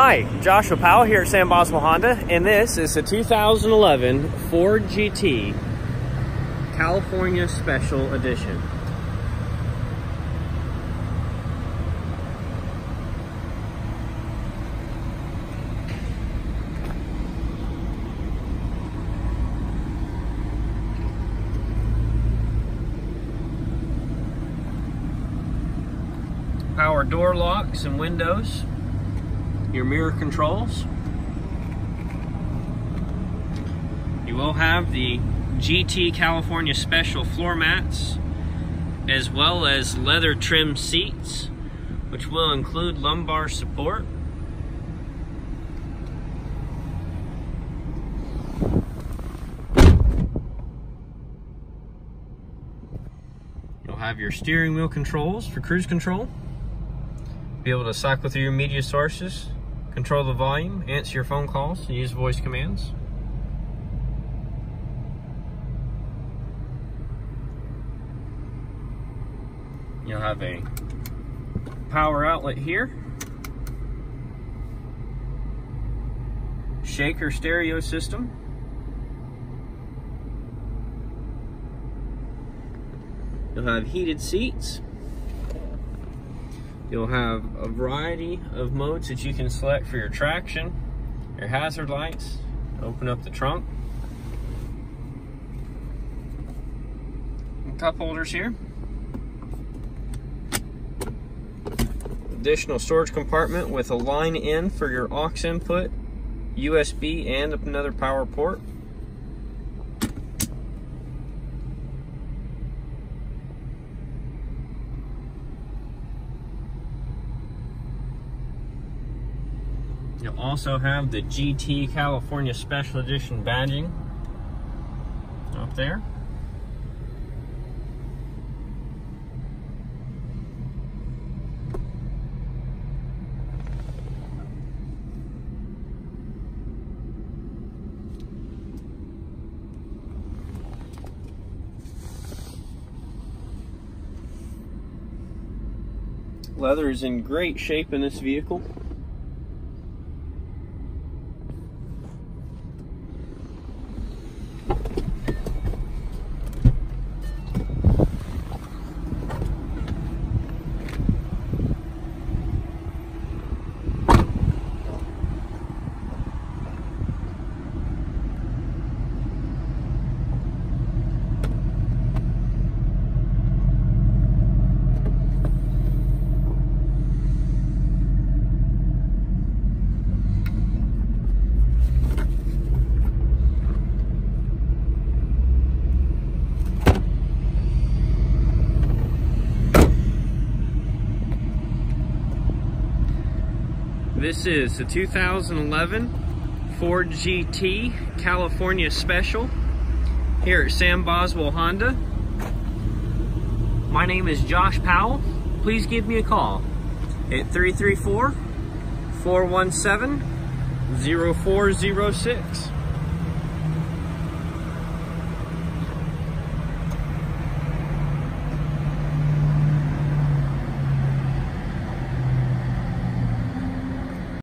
Hi, Joshua Powell here at Sam Boswell Honda, and this is the 2011 Ford GT California Special Edition. Power door locks and windows your mirror controls. You will have the GT California Special floor mats as well as leather trim seats which will include lumbar support. You'll have your steering wheel controls for cruise control. Be able to cycle through your media sources control the volume, answer your phone calls, and use voice commands. You'll have a power outlet here. Shaker stereo system. You'll have heated seats. You'll have a variety of modes that you can select for your traction, your hazard lights, open up the trunk. Cup holders here. Additional storage compartment with a line in for your aux input, USB, and another power port. You'll also have the GT California Special Edition badging up there. Leather is in great shape in this vehicle. This is the 2011 Ford GT California Special here at Sam Boswell Honda. My name is Josh Powell. Please give me a call at 334 417 0406.